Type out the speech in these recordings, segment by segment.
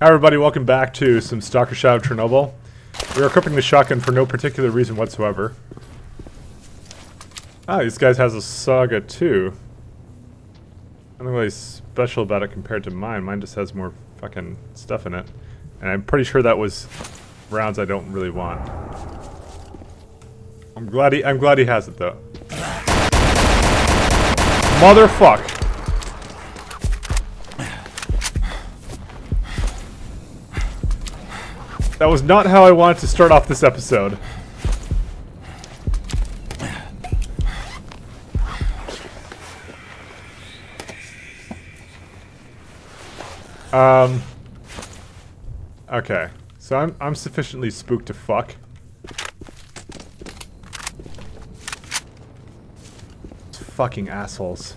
Hi everybody, welcome back to some Stalker Shadow of Chernobyl. We're equipping the shotgun for no particular reason whatsoever. Ah, these guys has a Saiga too. Nothing really special about it compared to mine. Mine just has more fucking stuff in it. And I'm pretty sure that was rounds I don't really want. I'm glad he I'm glad he has it though. Motherfuck! That was not how I wanted to start off this episode. Um. Okay, so I'm I'm sufficiently spooked to fuck. Fucking assholes.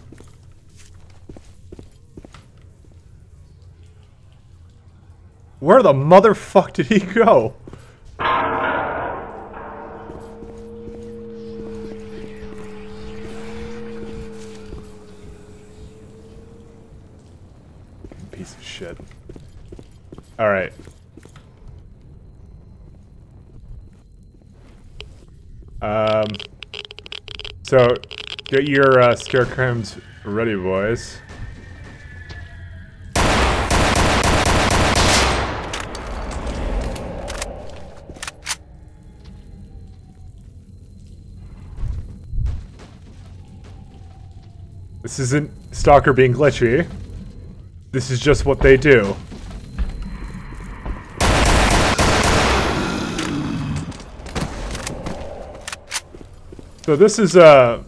Where the motherfuck did he go? Piece of shit. Alright. Um, so, get your uh, scarecrows ready, boys. This isn't Stalker being glitchy. This is just what they do. So this is a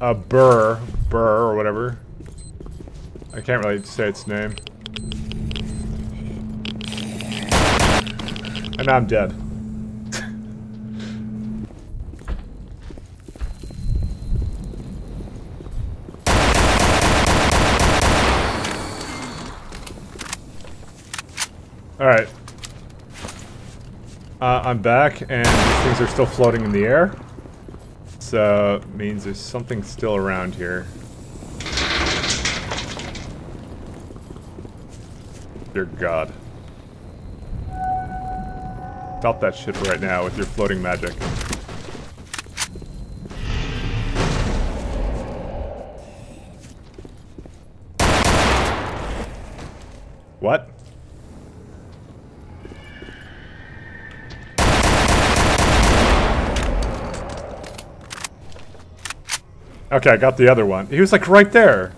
a burr, burr or whatever. I can't really say its name. And I'm dead. Alright. Uh, I'm back, and things are still floating in the air. So, means there's something still around here. Dear God. Stop that shit right now with your floating magic. Okay, I got the other one. He was like right there.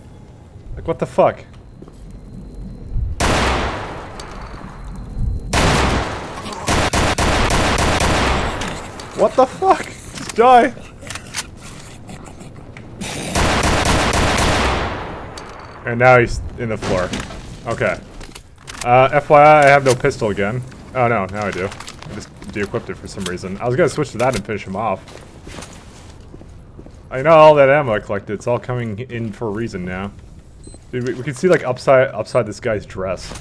Like what the fuck? What the fuck? Just die. And now he's in the floor. Okay. Uh, FYI, I have no pistol again. Oh no, now I do. I just de-equipped it for some reason. I was gonna switch to that and finish him off. I know all that ammo I collected. It's all coming in for a reason now. Dude, we, we can see like upside upside this guy's dress.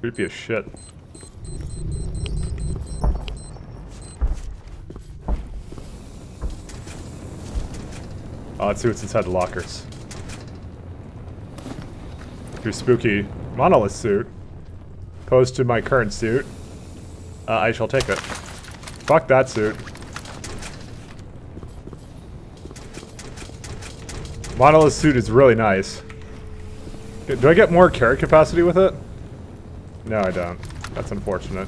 Creepy as shit. Oh, let's see what's inside the lockers. Your spooky monolith suit. Opposed to my current suit. Uh, I shall take it. Fuck that suit. Monolith suit is really nice. Do I get more carry capacity with it? No, I don't. That's unfortunate.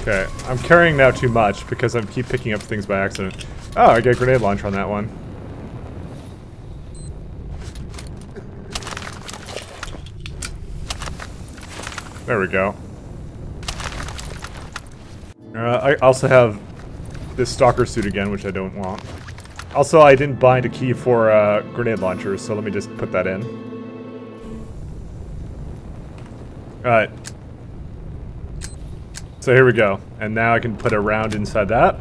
Okay, I'm carrying now too much because I keep picking up things by accident. Oh, I get grenade launcher on that one. There we go. Uh, I also have this stalker suit again, which I don't want. Also, I didn't bind a key for uh, grenade launchers, so let me just put that in. Alright. So here we go. And now I can put a round inside that.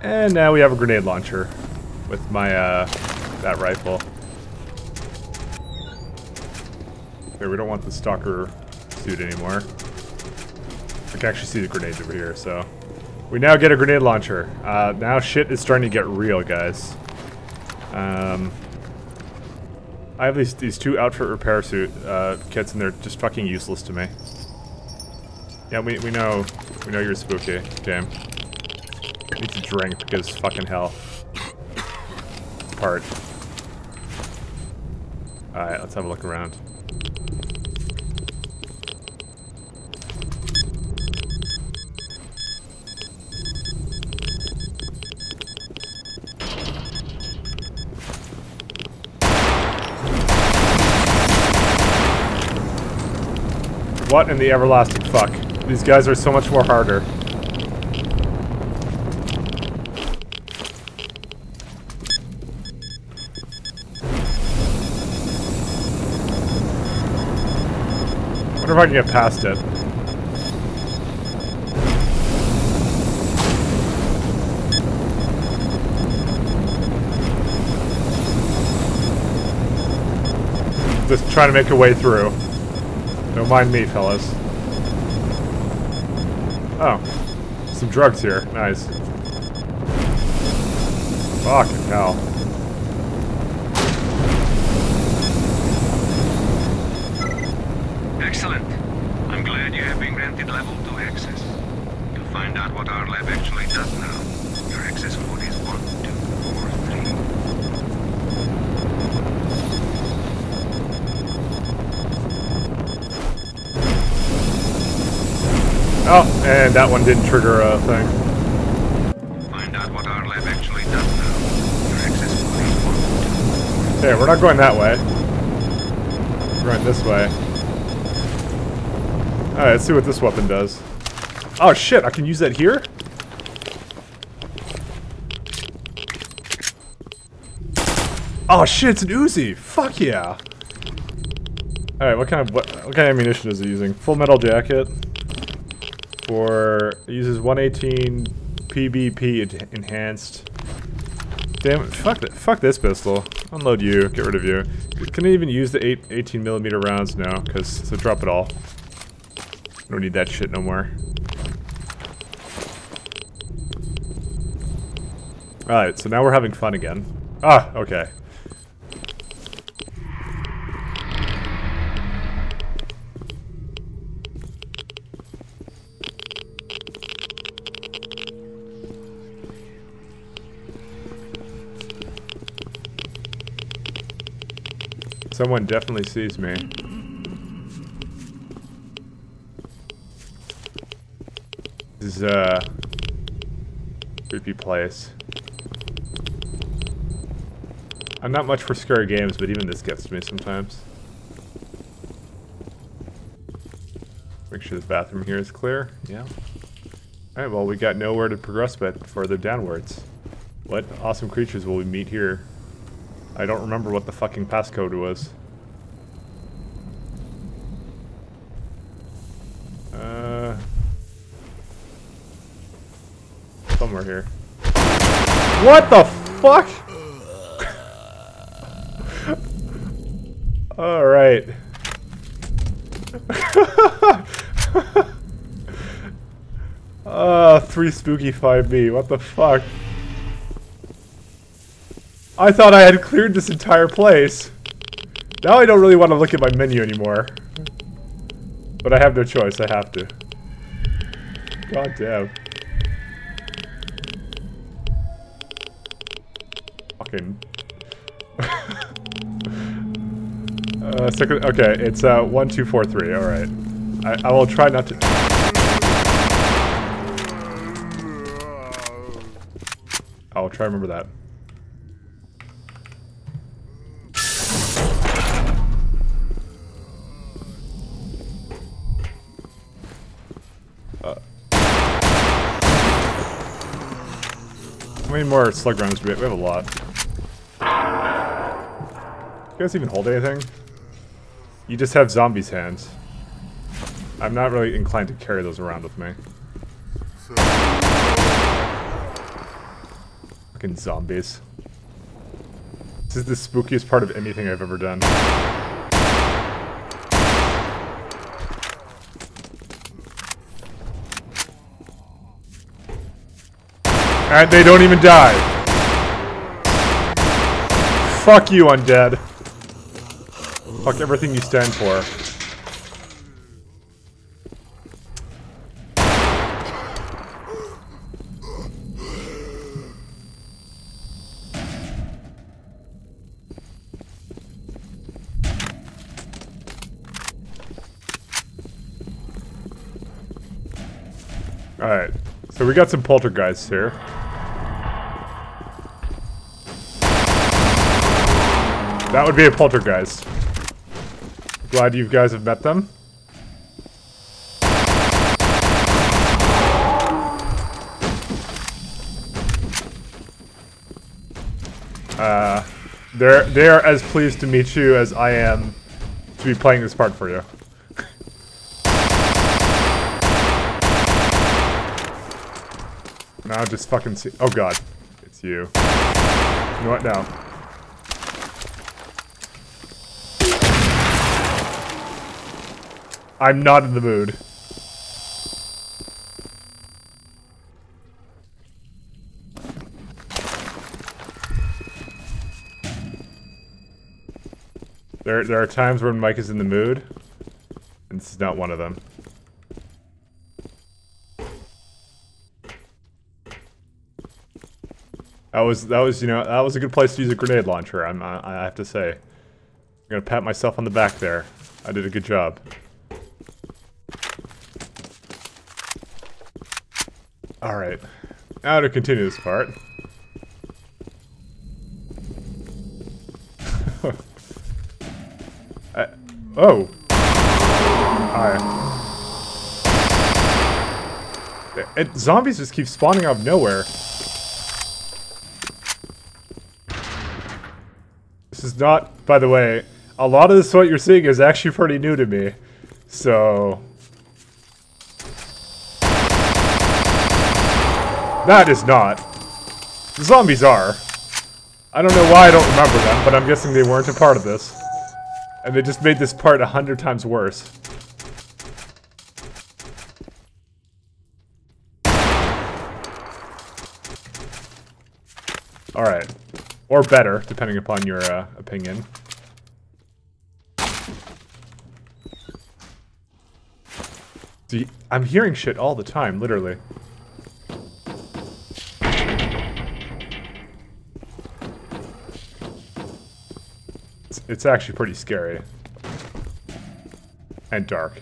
And now we have a grenade launcher with my, uh, that rifle. Okay, we don't want the stalker suit anymore. I can actually see the grenades over here, so... We now get a grenade launcher. Uh, now shit is starting to get real, guys. Um, I have these these two outfit repair suit uh, kits, and they're just fucking useless to me. Yeah, we we know we know you're spooky, game. Need to drink because fucking hell. Part. Alright, let's have a look around. What in the everlasting fuck? These guys are so much more harder. wonder if I can get past it. Just trying to make a way through. Don't mind me, fellas. Oh. Some drugs here. Nice. Fucking hell. Excellent. I'm glad you have been granted level 2 access. To find out what our lab actually does now, Oh, and that one didn't trigger a thing. Find out what our lab actually does now. Your access code is 1243. Hey, we're not going that way. We're going this way. Alright, let's see what this weapon does. Oh shit, I can use that here? Oh shit, it's an Uzi! Fuck yeah! Alright, what kind of what, what kind of ammunition is it using? Full metal jacket. For uses 118 PBP enhanced. Damn it, fuck that fuck this pistol. Unload you, get rid of you. Can I even use the 8 18 millimeter rounds? now? because so drop it all. I don't need that shit no more. Alright, so now we're having fun again. Ah, okay. Someone definitely sees me. This is a creepy place. I'm not much for scary games, but even this gets to me sometimes. Make sure the bathroom here is clear. Yeah. Alright, well, we got nowhere to progress but further downwards. What awesome creatures will we meet here? I don't remember what the fucking passcode was. Uh, somewhere here. What the fuck? All right. uh, three spooky 5B. What the fuck? I thought I had cleared this entire place. Now I don't really want to look at my menu anymore. But I have no choice, I have to. God damn. Fucking. uh, second, okay, it's uh, 1243, alright. I, I will try not to. I will try to remember that. Many more slug rounds do we have? We have a lot. You guys even hold anything? You just have zombies' hands. I'm not really inclined to carry those around with me. Fucking zombies. This is the spookiest part of anything I've ever done. And they don't even die. Fuck you, undead. Fuck everything you stand for. Alright, so we got some poltergeists here. That would be a poltergeist. Glad you guys have met them. Uh, they're they are as pleased to meet you as I am to be playing this part for you. Now just fucking see. Oh god, it's you. You know what now? I'm not in the mood. There, there are times when Mike is in the mood, and this is not one of them. That was, that was, you know, that was a good place to use a grenade launcher. I'm, I, I have to say. I'm gonna pat myself on the back there. I did a good job. Alright. Now to continue this part. I, oh! Hi. It, zombies just keep spawning out of nowhere. Not, by the way, a lot of this what you're seeing is actually pretty new to me. So, That is not. The zombies are. I don't know why I don't remember them, but I'm guessing they weren't a part of this. And they just made this part a hundred times worse. Alright. Or better, depending upon your uh, opinion. See, I'm hearing shit all the time, literally. It's actually pretty scary. And dark.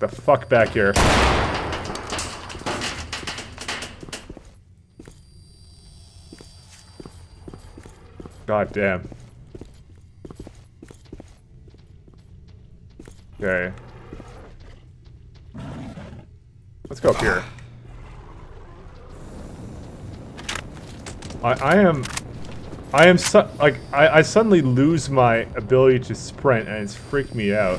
The fuck back here. God damn. Okay. Let's go up here. I, I am... I am like, I, I suddenly lose my ability to sprint and it's freaked me out.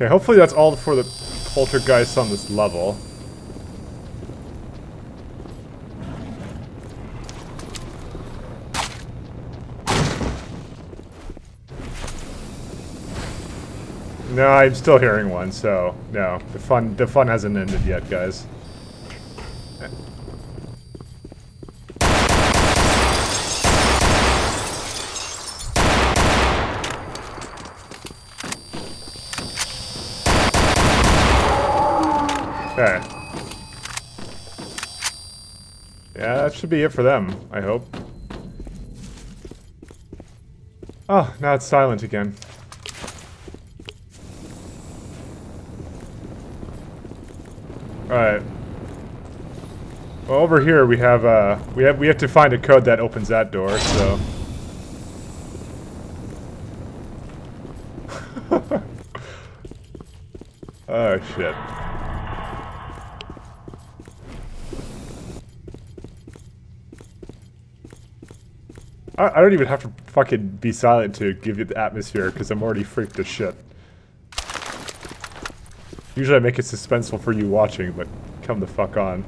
Okay, hopefully that's all for the poltergeist on this level. No, I'm still hearing one, so no. The fun the fun hasn't ended yet, guys. Okay. Yeah, that should be it for them, I hope. Oh, now it's silent again. Alright. Well, over here we have, uh, we have, we have to find a code that opens that door, so. oh, shit. I, I don't even have to fucking be silent to give you the atmosphere, because I'm already freaked to shit. Usually I make it suspenseful for you watching, but come the fuck on.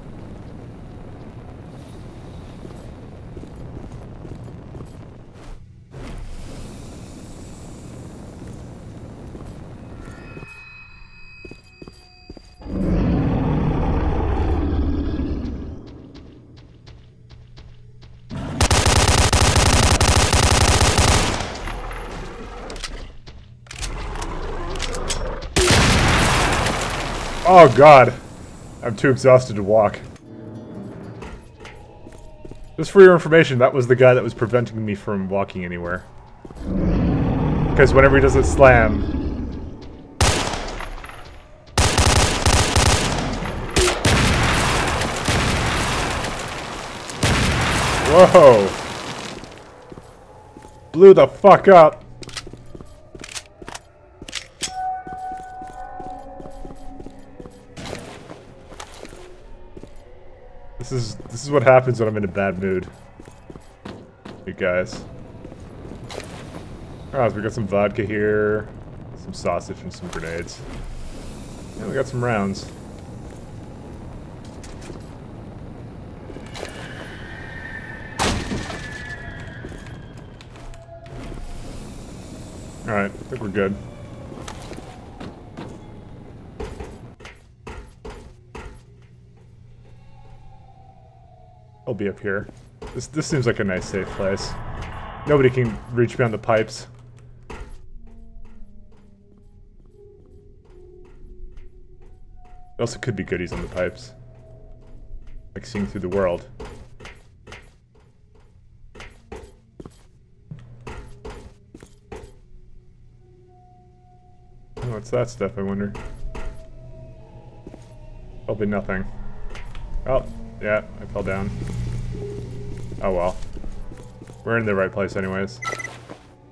Oh god. I'm too exhausted to walk. Just for your information, that was the guy that was preventing me from walking anywhere. Because whenever he does a slam... Whoa! Blew the fuck up! This is this is what happens when I'm in a bad mood. You guys. Alright, so we got some vodka here, some sausage and some grenades. And we got some rounds. Alright, I think we're good. I'll be up here. This this seems like a nice safe place. Nobody can reach beyond the pipes. There also could be goodies on the pipes. Like seeing through the world. Oh, what's that stuff, I wonder? Probably nothing. Oh, yeah, I fell down. Oh well. We're in the right place anyways.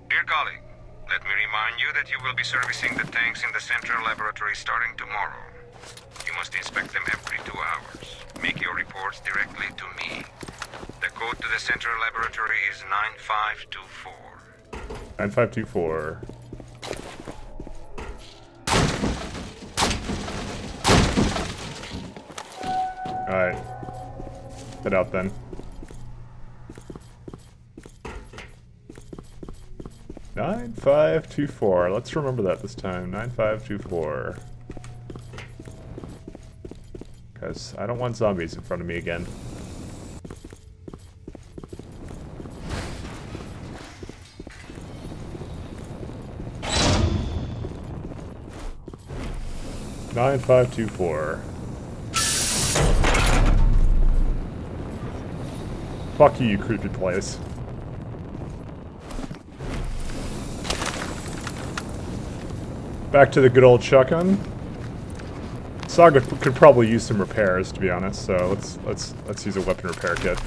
Dear colleague, let me remind you that you will be servicing the tanks in the central laboratory starting tomorrow. You must inspect them every two hours. Make your reports directly to me. The code to the central laboratory is 9524. 9524. Alright. Head out then. Nine five two four. Let's remember that this time. Nine five two four. Because I don't want zombies in front of me again. Nine five two four. Fuck you, you creepy place. Back to the good old shotgun. Saiga could probably use some repairs, to be honest. So let's let's let's use a weapon repair kit.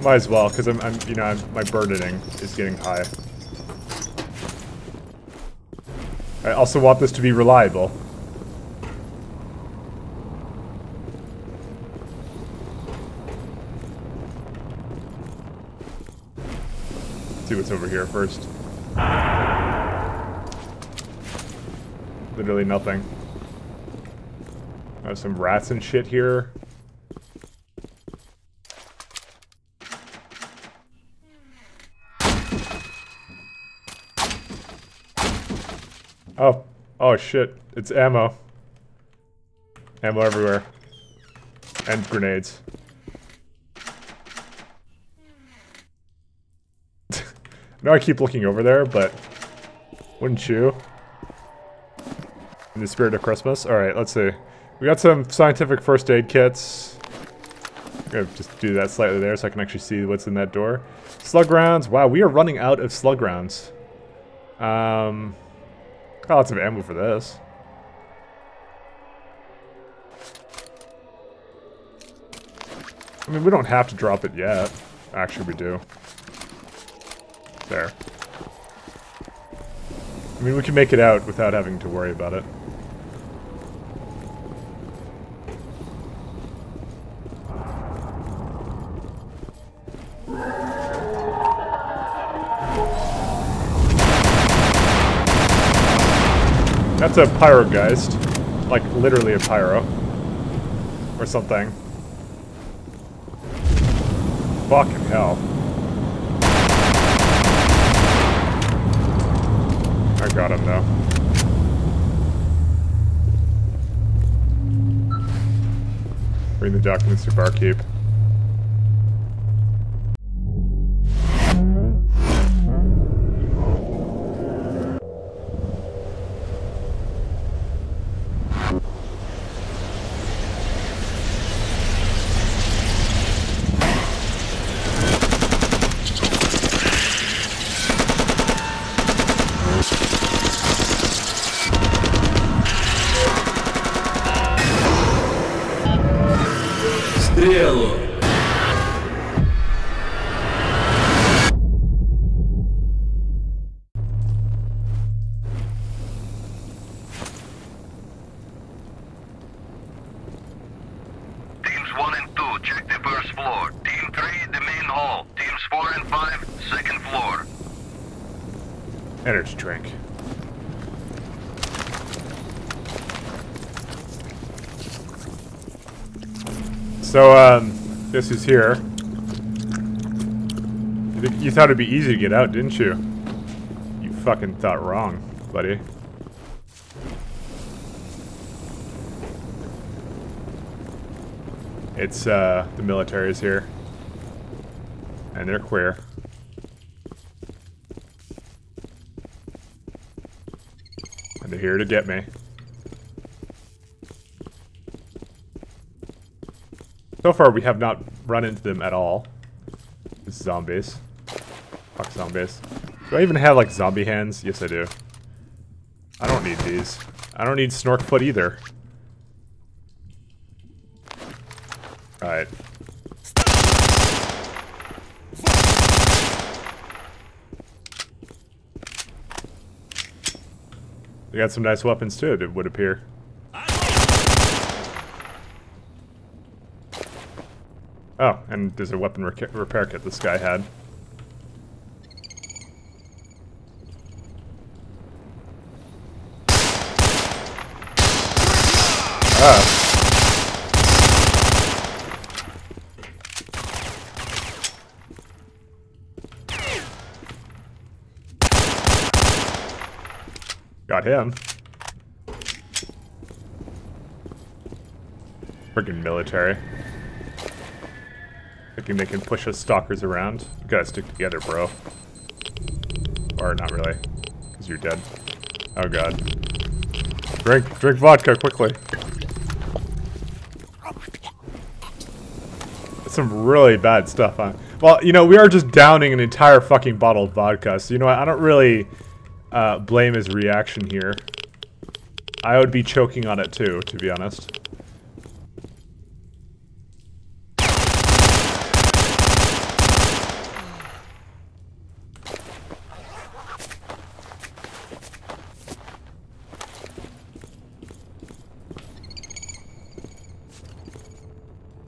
Might as well, because I'm, I'm you know I'm, my burdening is getting high. I also want this to be reliable. What's over here first. Literally nothing. There's some rats and shit here. Oh. Oh shit. It's ammo. Ammo everywhere. And grenades. Know I keep looking over there, but wouldn't you? In the spirit of Christmas? Alright, let's see. We got some scientific first aid kits. I'm gonna just do that slightly there so I can actually see what's in that door. Slug rounds. Wow, we are running out of slug rounds. Um, got lots of ammo for this. I mean, we don't have to drop it yet. Actually, we do. There. I mean, we can make it out without having to worry about it. That's a pyrogeist. Like, literally a pyro. Or something. Fucking hell. Got him though. Bring the documents to barkeep. So, um, guess who's here? You, you thought it'd be easy to get out, didn't you? You fucking thought wrong, buddy. It's, uh, the military's here. And they're queer. And they're here to get me. So far, we have not run into them at all. Zombies. Fuck zombies. Do I even have, like, zombie hands? Yes, I do. I don't need these. I don't need Snork Foot either. Alright. They got some nice weapons too, it would appear. Oh, and there's a weapon repair kit this guy had. Ah. Got him. Friggin' military. Thinking they can push us stalkers around. We gotta stick together, bro. Or not really. Because you're dead. Oh god. Drink, drink vodka quickly. That's some really bad stuff, huh? Well, you know, we are just downing an entire fucking bottle of vodka, so you know what, I don't really uh, blame his reaction here. I would be choking on it too, to be honest.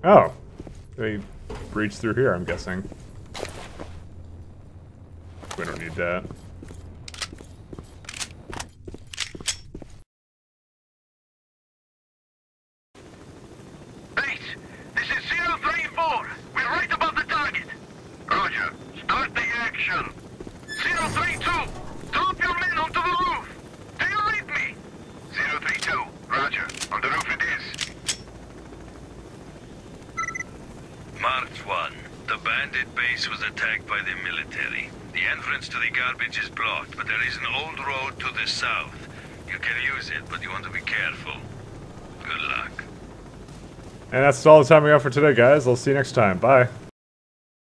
Oh. They breached through here, I'm guessing. We don't need that. Base, this is 034. We're right above the target. Roger. Start the action. 032, drop your men onto the roof. Do you read me? 032, roger. On the roof it is. March 1. The bandit base was attacked by the military. The entrance to the garbage is blocked, but there is an old road to the south. You can use it, but you want to be careful. Good luck. And that's all the time we have for today, guys. I'll see you next time. Bye.